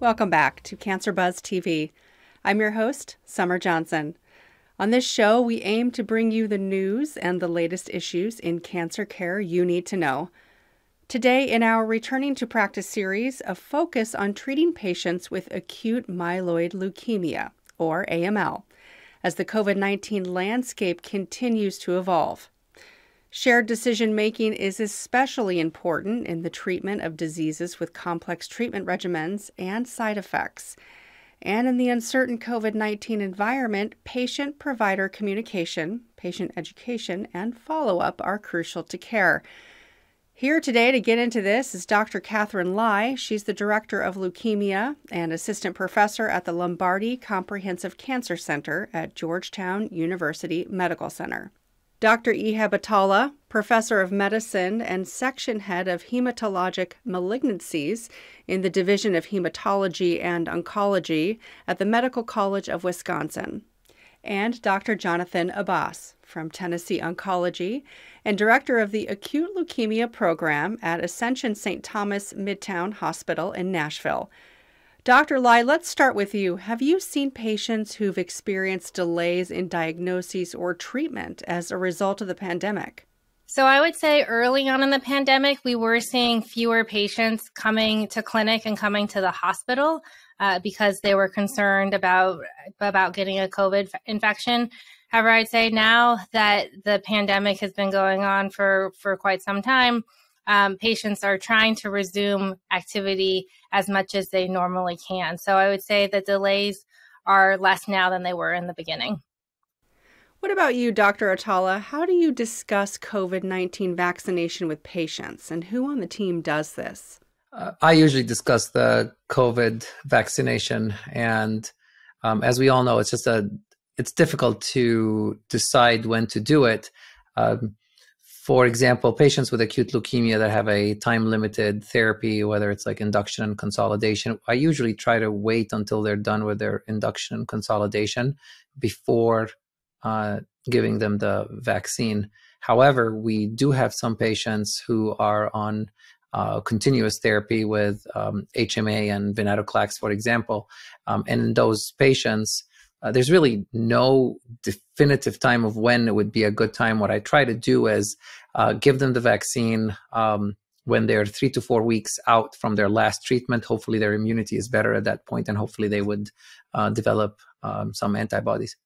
Welcome back to Cancer Buzz TV. I'm your host, Summer Johnson. On this show, we aim to bring you the news and the latest issues in cancer care you need to know. Today, in our Returning to Practice series, a focus on treating patients with acute myeloid leukemia, or AML, as the COVID 19 landscape continues to evolve. Shared decision making is especially important in the treatment of diseases with complex treatment regimens and side effects. And in the uncertain COVID 19 environment, patient provider communication, patient education, and follow up are crucial to care. Here today to get into this is Dr. Catherine Lai. She's the Director of Leukemia and Assistant Professor at the Lombardi Comprehensive Cancer Center at Georgetown University Medical Center. Dr. Ehab Atallah, professor of medicine and section head of hematologic malignancies in the Division of Hematology and Oncology at the Medical College of Wisconsin, and Dr. Jonathan Abbas from Tennessee Oncology and director of the Acute Leukemia Program at Ascension St. Thomas Midtown Hospital in Nashville. Dr. Lai, let's start with you. Have you seen patients who've experienced delays in diagnoses or treatment as a result of the pandemic? So, I would say early on in the pandemic, we were seeing fewer patients coming to clinic and coming to the hospital uh, because they were concerned about about getting a COVID infection. However, I'd say now that the pandemic has been going on for for quite some time, um, patients are trying to resume activity as much as they normally can. So I would say the delays are less now than they were in the beginning. What about you, Dr. Atallah? How do you discuss COVID 19 vaccination with patients, and who on the team does this? Uh, I usually discuss the COVID vaccination, and um, as we all know, it's just a it's difficult to decide when to do it. Um, for example, patients with acute leukemia that have a time limited therapy, whether it's like induction and consolidation, I usually try to wait until they're done with their induction and consolidation before uh, giving them the vaccine. However, we do have some patients who are on uh, continuous therapy with um, HMA and venetoclax, for example. Um, and in those patients, uh, there's really no definitive time of when it would be a good time. What I try to do is uh, give them the vaccine um, when they're three to four weeks out from their last treatment. Hopefully, their immunity is better at that point, and hopefully, they would uh, develop um, some antibodies.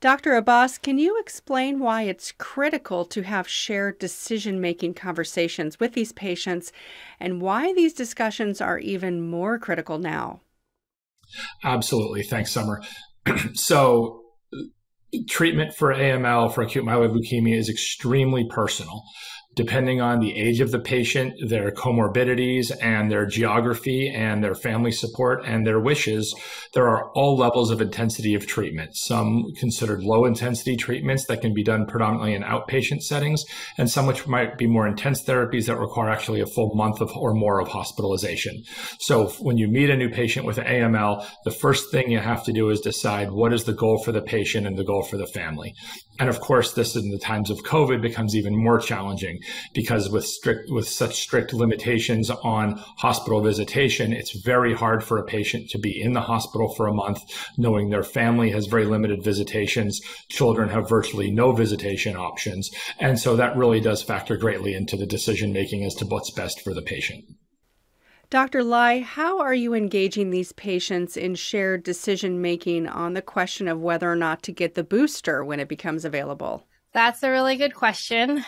Dr. Abbas, can you explain why it's critical to have shared decision making conversations with these patients and why these discussions are even more critical now? Absolutely. Thanks, Summer. so, treatment for AML, for acute myeloid leukemia, is extremely personal depending on the age of the patient, their comorbidities, and their geography, and their family support, and their wishes, there are all levels of intensity of treatment. Some considered low intensity treatments that can be done predominantly in outpatient settings, and some which might be more intense therapies that require actually a full month of, or more of hospitalization. So when you meet a new patient with AML, the first thing you have to do is decide what is the goal for the patient and the goal for the family. And of course, this in the times of COVID becomes even more challenging because with strict, with such strict limitations on hospital visitation, it's very hard for a patient to be in the hospital for a month, knowing their family has very limited visitations. Children have virtually no visitation options. And so that really does factor greatly into the decision making as to what's best for the patient. Dr. Lai, how are you engaging these patients in shared decision making on the question of whether or not to get the booster when it becomes available? That's a really good question.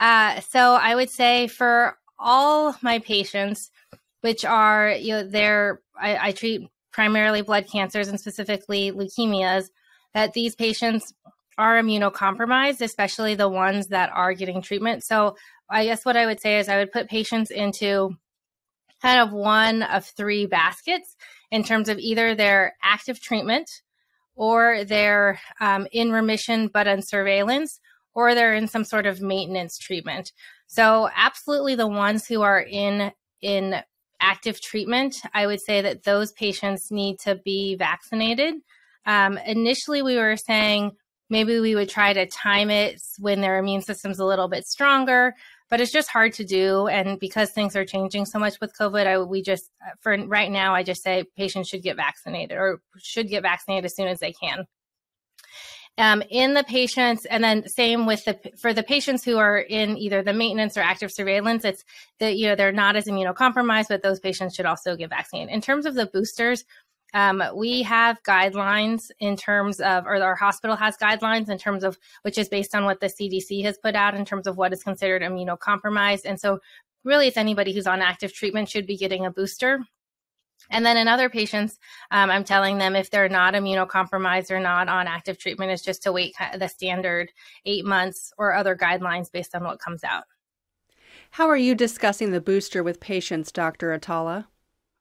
Uh, so I would say for all my patients, which are, you know, they're, I, I treat primarily blood cancers and specifically leukemias, that these patients are immunocompromised, especially the ones that are getting treatment. So I guess what I would say is I would put patients into kind of one of three baskets in terms of either their active treatment or they're um, in remission but on surveillance or they're in some sort of maintenance treatment. So absolutely the ones who are in in active treatment, I would say that those patients need to be vaccinated. Um, initially, we were saying maybe we would try to time it when their immune system's a little bit stronger. but it's just hard to do. And because things are changing so much with COVID, I, we just, for right now, I just say patients should get vaccinated or should get vaccinated as soon as they can. Um, in the patients, and then same with the for the patients who are in either the maintenance or active surveillance, it's that you know they're not as immunocompromised, but those patients should also get vaccinated. In terms of the boosters, um, we have guidelines in terms of, or our hospital has guidelines in terms of, which is based on what the CDC has put out in terms of what is considered immunocompromised. And so, really, it's anybody who's on active treatment should be getting a booster. And then in other patients, um, I'm telling them if they're not immunocompromised or not on active treatment, is just to wait the standard eight months or other guidelines based on what comes out. How are you discussing the booster with patients, Dr. Atallah?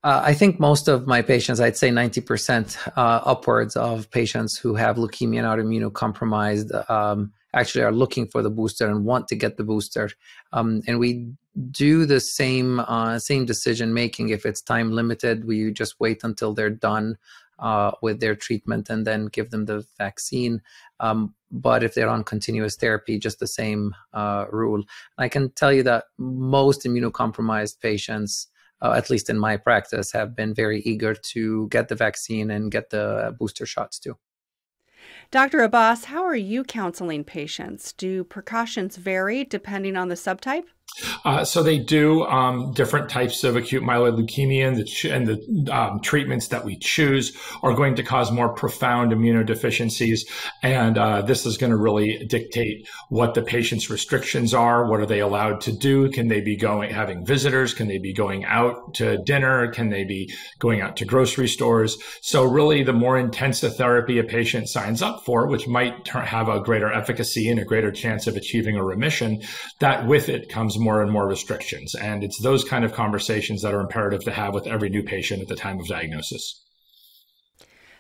Uh, I think most of my patients, I'd say 90% uh, upwards of patients who have leukemia and are immunocompromised, um, actually are looking for the booster and want to get the booster. Um, and we do the same uh, same decision making. If it's time limited, we just wait until they're done uh, with their treatment and then give them the vaccine. Um, but if they're on continuous therapy, just the same uh, rule. I can tell you that most immunocompromised patients uh, at least in my practice, have been very eager to get the vaccine and get the booster shots too. Dr. Abbas, how are you counseling patients? Do precautions vary depending on the subtype? Uh, so they do um, different types of acute myeloid leukemia, and the, and the um, treatments that we choose are going to cause more profound immunodeficiencies. And uh, this is going to really dictate what the patient's restrictions are. What are they allowed to do? Can they be going having visitors? Can they be going out to dinner? Can they be going out to grocery stores? So really, the more intensive therapy a patient signs up for, which might have a greater efficacy and a greater chance of achieving a remission, that with it comes more and more restrictions. And it's those kind of conversations that are imperative to have with every new patient at the time of diagnosis.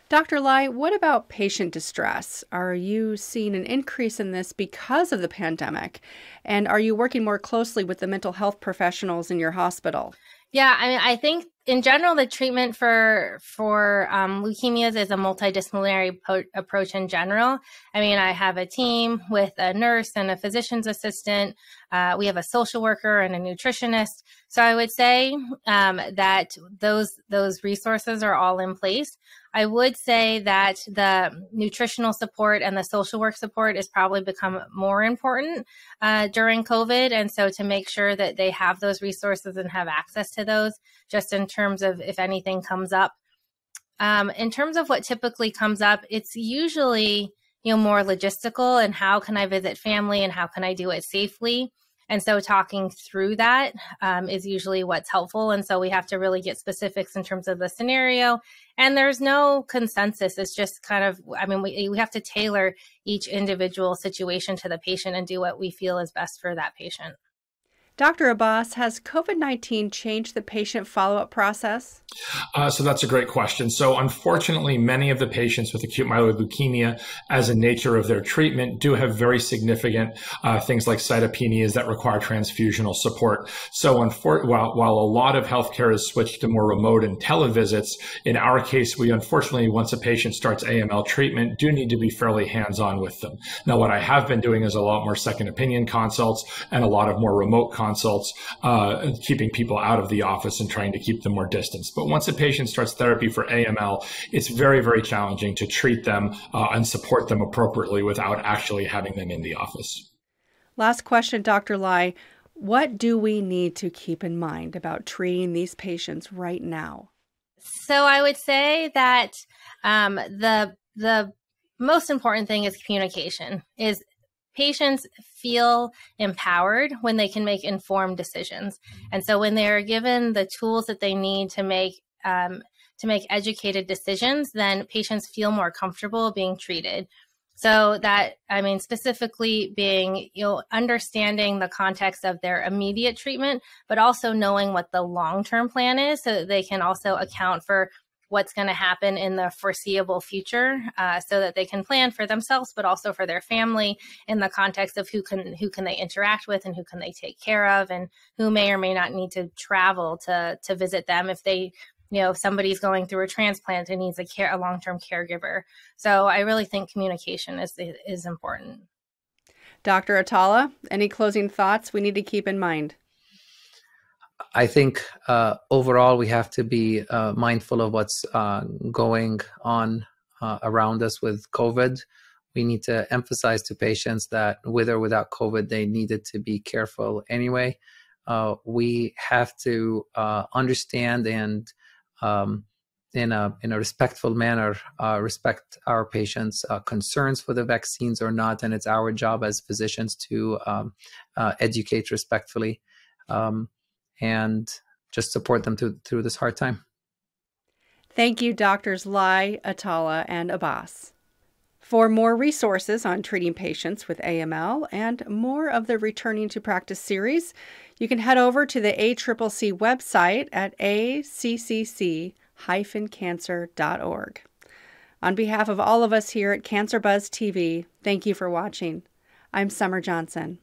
Dr. Lai, what about patient distress? Are you seeing an increase in this because of the pandemic? And are you working more closely with the mental health professionals in your hospital? Yeah, I mean, I think in general, the treatment for for um, leukemias is a multidisciplinary po- approach in general. I mean, I have a team with a nurse and a physician's assistant. Uh, we have a social worker and a nutritionist. So I would say um, that those those resources are all in place. I would say that the nutritional support and the social work support has probably become more important uh, during COVID. And so to make sure that they have those resources and have access to those, just in terms of if anything comes up. Um, in terms of what typically comes up, it's usually you know more logistical and how can I visit family and how can I do it safely. And so talking through that um, is usually what's helpful. And so we have to really get specifics in terms of the scenario. And there's no consensus. It's just kind of, I mean, we, we have to tailor each individual situation to the patient and do what we feel is best for that patient. Dr. Abbas, has COVID 19 changed the patient follow up process? Uh, so that's a great question. So, unfortunately, many of the patients with acute myeloid leukemia, as a nature of their treatment, do have very significant uh, things like cytopenias that require transfusional support. So, while, while a lot of healthcare has switched to more remote and televisits, in our case, we unfortunately, once a patient starts AML treatment, do need to be fairly hands on with them. Now, what I have been doing is a lot more second opinion consults and a lot of more remote consults consults, uh, keeping people out of the office and trying to keep them more distance. But once a patient starts therapy for AML, it's very, very challenging to treat them uh, and support them appropriately without actually having them in the office. Last question, Dr. Lai. What do we need to keep in mind about treating these patients right now? So I would say that um, the the most important thing is communication. Is patients feel empowered when they can make informed decisions. And so when they're given the tools that they need to make um, to make educated decisions, then patients feel more comfortable being treated. So that I mean specifically being you know understanding the context of their immediate treatment, but also knowing what the long term plan is, so that they can also account for what's going to happen in the foreseeable future uh, so that they can plan for themselves but also for their family in the context of who can who can they interact with and who can they take care of and who may or may not need to travel to to visit them if they you know if somebody's going through a transplant and needs a care a long-term caregiver so i really think communication is is important Dr. Atallah, any closing thoughts we need to keep in mind? I think uh, overall we have to be uh, mindful of what's uh, going on uh, around us with COVID. We need to emphasize to patients that with or without COVID, they needed to be careful anyway. Uh, we have to uh, understand and um, in a in a respectful manner uh, respect our patients' uh, concerns for the vaccines or not, and it's our job as physicians to um, uh, educate respectfully um, and just support them through through this hard time. Thank you, doctors Lai, Atallah, and Abbas. For more resources on treating patients with AML and more of the Returning to Practice series, you can head over to the ACCC website at accc cancer.org. On behalf of all of us here at Cancer Buzz TV, thank you for watching. I'm Summer Johnson.